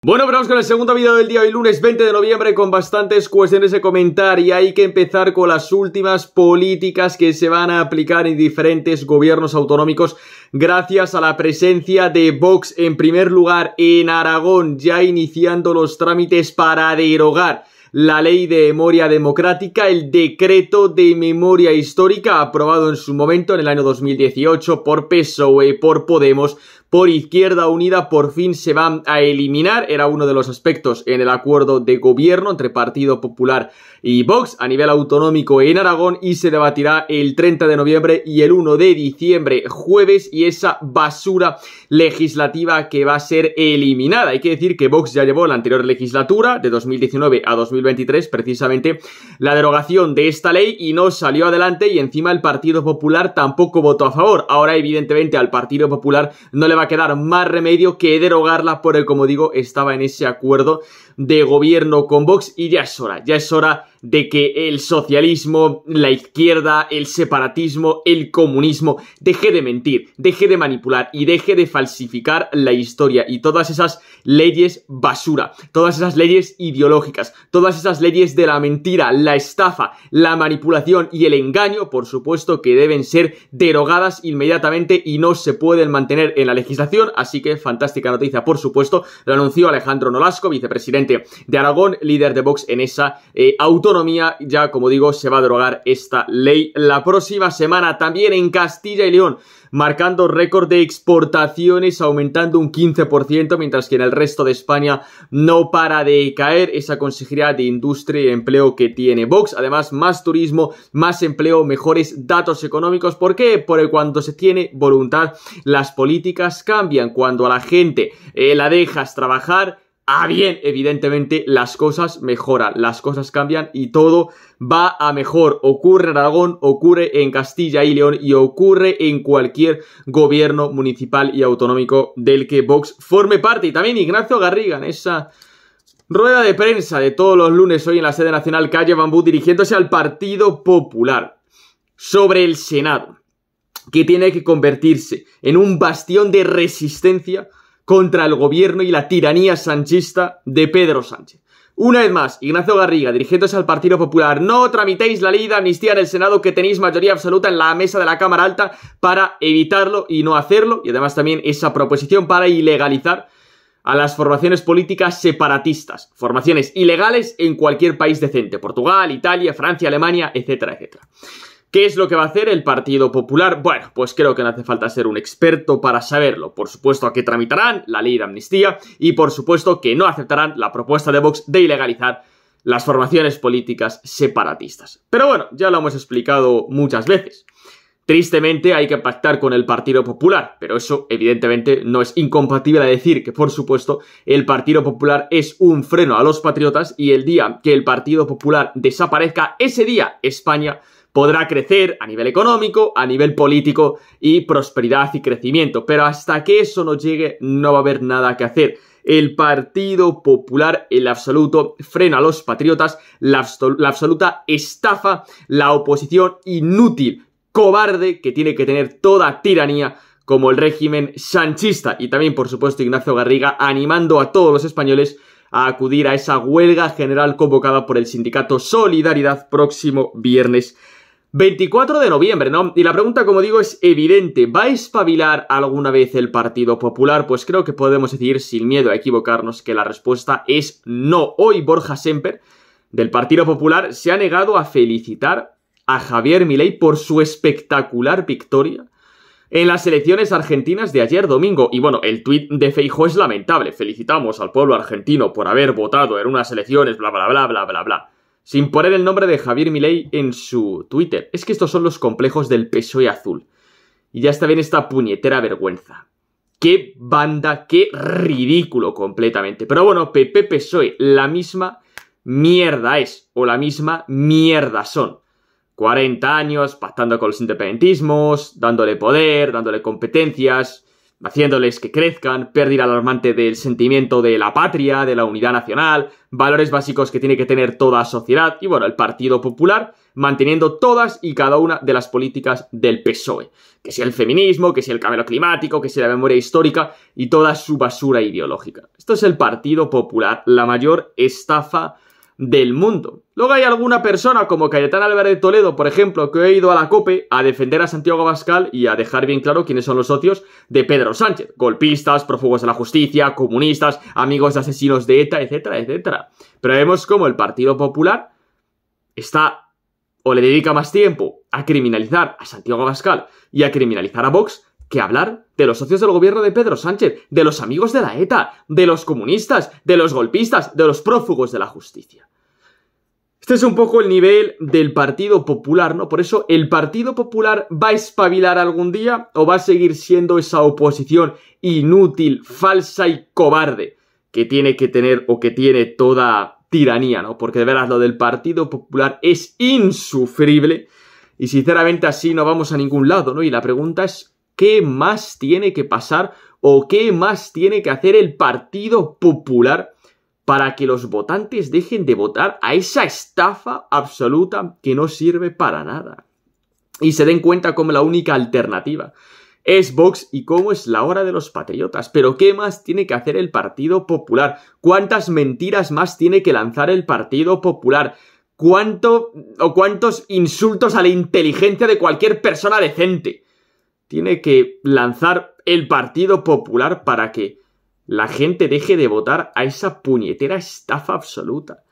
Bueno, vamos con el segundo vídeo del día, hoy lunes 20 de noviembre, con bastantes cuestiones de comentar y hay que empezar con las últimas políticas que se van a aplicar en diferentes gobiernos autonómicos gracias a la presencia de Vox en primer lugar en Aragón, ya iniciando los trámites para derogar la ley de memoria democrática, el decreto de memoria histórica aprobado en su momento en el año 2018 por PSOE, por Podemos, por Izquierda Unida por fin se van a eliminar. Era uno de los aspectos en el acuerdo de gobierno entre Partido Popular y Vox a nivel autonómico en Aragón y se debatirá el 30 de noviembre y el 1 de diciembre, jueves, y esa basura legislativa que va a ser eliminada. Hay que decir que Vox ya llevó la anterior legislatura, de 2019 a 2023, precisamente la derogación de esta ley y no salió adelante y encima el Partido Popular tampoco votó a favor. Ahora, evidentemente, al Partido Popular no le va a quedar más remedio que derogarla por el, como digo, estaba en ese acuerdo de gobierno con Vox y ya es hora, ya es hora de que el socialismo, la izquierda, el separatismo, el comunismo deje de mentir, deje de manipular y deje de falsificar la historia y todas esas leyes basura, todas esas leyes ideológicas, todas esas leyes de la mentira, la estafa, la manipulación y el engaño, por supuesto que deben ser derogadas inmediatamente y no se pueden mantener en la legislación, así que fantástica noticia, por supuesto, lo anunció Alejandro Nolasco, vicepresidente de Aragón, líder de Vox en esa eh, autonomía. Ya, como digo, se va a derogar esta ley la próxima semana. También en Castilla y León marcando récord de exportaciones, aumentando un 15%, mientras que en el resto de España no para de caer esa consejería de industria y empleo que tiene Vox. Además, más turismo, más empleo, mejores datos económicos. ¿Por qué? Porque cuando se tiene voluntad, las políticas cambian. Cuando a la gente eh, la dejas trabajar, Ah, bien, evidentemente las cosas mejoran, las cosas cambian y todo va a mejor. Ocurre en Aragón, ocurre en Castilla y León y ocurre en cualquier gobierno municipal y autonómico del que Vox forme parte. Y también Ignacio Garriga en esa rueda de prensa de todos los lunes hoy en la sede nacional Calle Bambú dirigiéndose al Partido Popular sobre el Senado, que tiene que convertirse en un bastión de resistencia contra el gobierno y la tiranía sanchista de Pedro Sánchez. Una vez más, Ignacio Garriga, dirigiéndose al Partido Popular, no tramitéis la ley de amnistía en el Senado que tenéis mayoría absoluta en la mesa de la Cámara Alta para evitarlo y no hacerlo, y además también esa proposición para ilegalizar a las formaciones políticas separatistas, formaciones ilegales en cualquier país decente, Portugal, Italia, Francia, Alemania, etcétera, etcétera. ¿Qué es lo que va a hacer el Partido Popular? Bueno, pues creo que no hace falta ser un experto para saberlo. Por supuesto que tramitarán la ley de amnistía y por supuesto que no aceptarán la propuesta de Vox de ilegalizar las formaciones políticas separatistas. Pero bueno, ya lo hemos explicado muchas veces. Tristemente hay que pactar con el Partido Popular, pero eso evidentemente no es incompatible a decir que por supuesto el Partido Popular es un freno a los patriotas y el día que el Partido Popular desaparezca, ese día España podrá crecer a nivel económico, a nivel político y prosperidad y crecimiento. Pero hasta que eso no llegue no va a haber nada que hacer. El Partido Popular, el absoluto freno a los patriotas, la absoluta estafa, la oposición inútil, cobarde que tiene que tener toda tiranía como el régimen sanchista y también por supuesto Ignacio Garriga animando a todos los españoles a acudir a esa huelga general convocada por el sindicato Solidaridad próximo viernes 24 de noviembre, ¿no? Y la pregunta, como digo, es evidente. ¿Va a espabilar alguna vez el Partido Popular? Pues creo que podemos decir, sin miedo a equivocarnos, que la respuesta es no. Hoy Borja Semper, del Partido Popular, se ha negado a felicitar a Javier Milei por su espectacular victoria en las elecciones argentinas de ayer domingo. Y bueno, el tuit de Feijo es lamentable. Felicitamos al pueblo argentino por haber votado en unas elecciones, bla, bla, bla, bla, bla, bla sin poner el nombre de Javier Milei en su Twitter. Es que estos son los complejos del PSOE azul. Y ya está bien esta puñetera vergüenza. Qué banda, qué ridículo completamente. Pero bueno, PP PSOE, la misma mierda es, o la misma mierda son. 40 años pactando con los independentismos, dándole poder, dándole competencias, haciéndoles que crezcan, pérdida alarmante del sentimiento de la patria, de la unidad nacional, valores básicos que tiene que tener toda sociedad, y bueno, el Partido Popular manteniendo todas y cada una de las políticas del PSOE, que sea el feminismo, que sea el cambio climático, que sea la memoria histórica y toda su basura ideológica. Esto es el Partido Popular, la mayor estafa del mundo. Luego hay alguna persona como Cayetana Álvarez de Toledo, por ejemplo, que ha ido a la COPE a defender a Santiago Abascal y a dejar bien claro quiénes son los socios de Pedro Sánchez. Golpistas, prófugos de la justicia, comunistas, amigos de asesinos de ETA, etcétera, etcétera. Pero vemos cómo el Partido Popular está o le dedica más tiempo a criminalizar a Santiago Abascal y a criminalizar a Vox que hablar de los socios del gobierno de Pedro Sánchez, de los amigos de la ETA, de los comunistas, de los golpistas, de los prófugos de la justicia. Este es un poco el nivel del Partido Popular, ¿no? Por eso, ¿el Partido Popular va a espabilar algún día o va a seguir siendo esa oposición inútil, falsa y cobarde que tiene que tener o que tiene toda tiranía, ¿no? Porque de veras lo del Partido Popular es insufrible y sinceramente así no vamos a ningún lado, ¿no? Y la pregunta es ¿Qué más tiene que pasar o qué más tiene que hacer el Partido Popular para que los votantes dejen de votar a esa estafa absoluta que no sirve para nada? Y se den cuenta como la única alternativa es Vox y cómo es la hora de los patriotas. Pero ¿qué más tiene que hacer el Partido Popular? ¿Cuántas mentiras más tiene que lanzar el Partido Popular? ¿Cuánto o cuántos insultos a la inteligencia de cualquier persona decente? Tiene que lanzar el Partido Popular para que la gente deje de votar a esa puñetera estafa absoluta.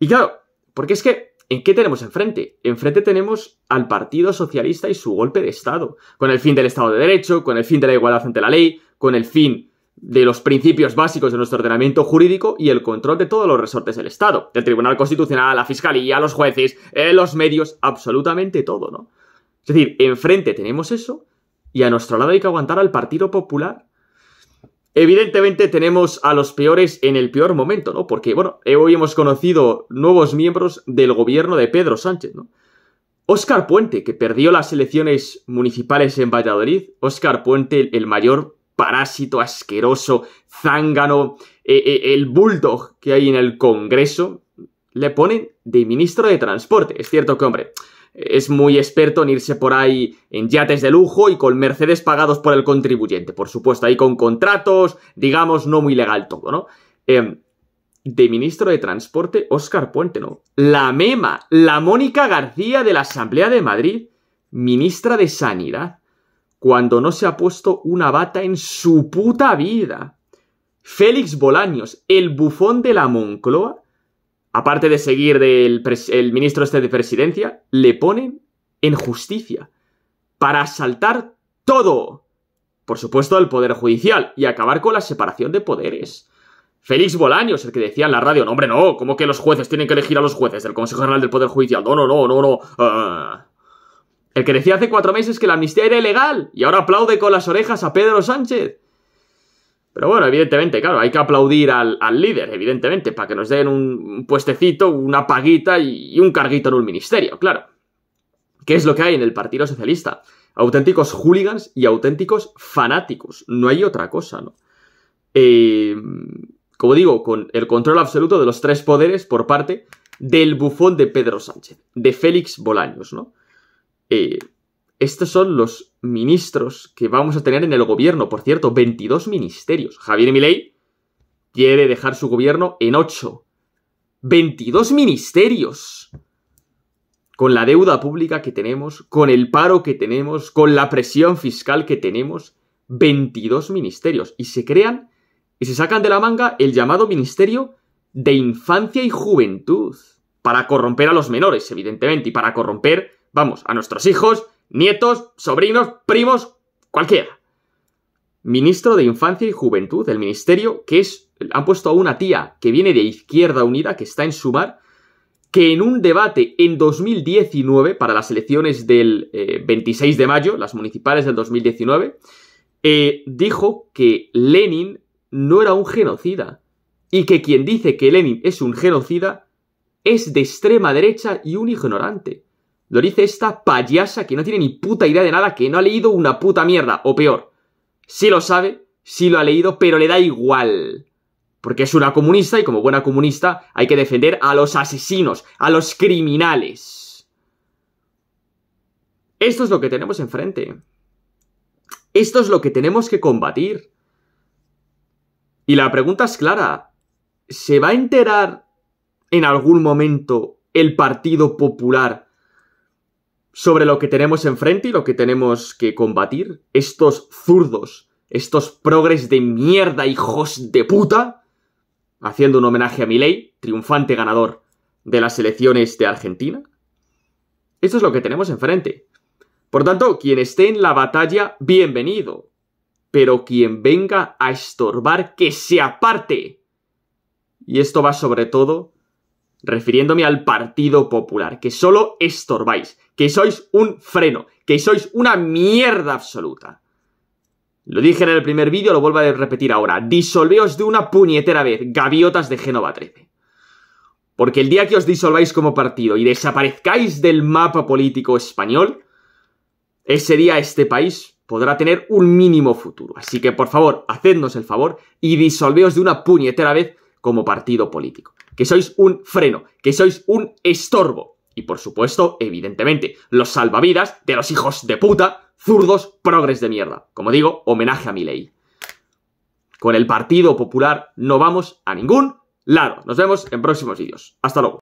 Y claro, porque es que, ¿en qué tenemos enfrente? Enfrente tenemos al Partido Socialista y su golpe de Estado, con el fin del Estado de Derecho, con el fin de la igualdad ante la ley, con el fin de los principios básicos de nuestro ordenamiento jurídico y el control de todos los resortes del Estado, del Tribunal Constitucional, la Fiscalía, los jueces, eh, los medios, absolutamente todo, ¿no? Es decir, enfrente tenemos eso y a nuestro lado hay que aguantar al Partido Popular. Evidentemente tenemos a los peores en el peor momento, ¿no? Porque, bueno, hoy hemos conocido nuevos miembros del gobierno de Pedro Sánchez, ¿no? Óscar Puente, que perdió las elecciones municipales en Valladolid. Óscar Puente, el mayor parásito asqueroso, zángano, e, e, el bulldog que hay en el Congreso, le ponen de ministro de Transporte. Es cierto que, hombre, es muy experto en irse por ahí en yates de lujo y con Mercedes pagados por el contribuyente, por supuesto, ahí con contratos, digamos, no muy legal todo, ¿no? Em, de ministro de Transporte, Óscar Puente, ¿no? La Mema, la Mónica García de la Asamblea de Madrid, ministra de Sanidad, cuando no se ha puesto una bata en su puta vida. Félix Bolaños, el bufón de la Moncloa, aparte de seguir del el ministro este de presidencia, le ponen en justicia para asaltar todo. Por supuesto, el Poder Judicial y acabar con la separación de poderes. Félix Bolaños, el que decía en la radio, no, hombre, no, ¿cómo que los jueces tienen que elegir a los jueces del Consejo General del Poder Judicial? No, no, no, no, no. Ah. El que decía hace cuatro meses que la amnistía era ilegal y ahora aplaude con las orejas a Pedro Sánchez. Pero bueno, evidentemente, claro, hay que aplaudir al, líder, evidentemente, para que nos den un puestecito, una paguita y, un carguito en un ministerio, claro. ¿Qué es lo que hay en el Partido Socialista? Auténticos hooligans y auténticos fanáticos. No hay otra cosa, ¿no? Eh, como digo, con el control absoluto de los tres poderes por parte del bufón de Pedro Sánchez, de Félix Bolaños, ¿no? Eh, estos son los ministros que vamos a tener en el gobierno. Por cierto, 22 ministerios. Javier Milei quiere dejar su gobierno en 8. 22 ministerios. Con la deuda pública que tenemos, con el paro que tenemos, con la presión fiscal que tenemos, 22 ministerios. Y se crean y se sacan de la manga el llamado Ministerio de Infancia y Juventud. Para corromper a los menores, evidentemente, y para corromper, vamos, a nuestros hijos nietos, sobrinos, primos, cualquiera. Ministro de Infancia y Juventud del Ministerio, que es, han puesto a una tía que viene de Izquierda Unida, que está en Sumar, que en un debate en 2019, para las elecciones del 26 eh, de mayo, las municipales del 2019, eh, dijo que Lenin no era un genocida y que quien dice que Lenin es un genocida es de extrema derecha y un ignorante. Lo dice esta payasa que no tiene ni puta idea de nada, que no ha leído una puta mierda, o peor, Sí lo sabe, sí lo ha leído, pero le da igual. Porque es una comunista y como buena comunista hay que defender a los asesinos, a los criminales. Esto es lo que tenemos enfrente. Esto es lo que tenemos que combatir. Y la pregunta es clara. ¿Se va a enterar en algún momento el Partido Popular sobre lo que tenemos enfrente y lo que tenemos que combatir? Estos zurdos, estos progres de mierda, hijos de puta, haciendo un homenaje a Milei, triunfante ganador de las elecciones de Argentina. Esto es lo que tenemos enfrente. Por tanto, quien esté en la batalla, bienvenido. Pero quien venga a estorbar, que se aparte. Y esto va sobre todo refiriéndome al Partido Popular, que solo estorbáis, que sois un freno, que sois una mierda absoluta. Lo dije en el primer vídeo, lo vuelvo a repetir ahora. Disolveos de una puñetera vez, gaviotas de Génova 13. Porque el día que os disolváis como partido y desaparezcáis del mapa político español, ese día este país podrá tener un mínimo futuro. Así que por favor, hacednos el favor y disolveos de una puñetera vez como partido político que sois un freno, que sois un estorbo. Y por supuesto, evidentemente, los salvavidas de los hijos de puta, zurdos, progres de mierda. Como digo, homenaje a mi ley. Con el Partido Popular no vamos a ningún lado. Nos vemos en próximos vídeos. Hasta luego.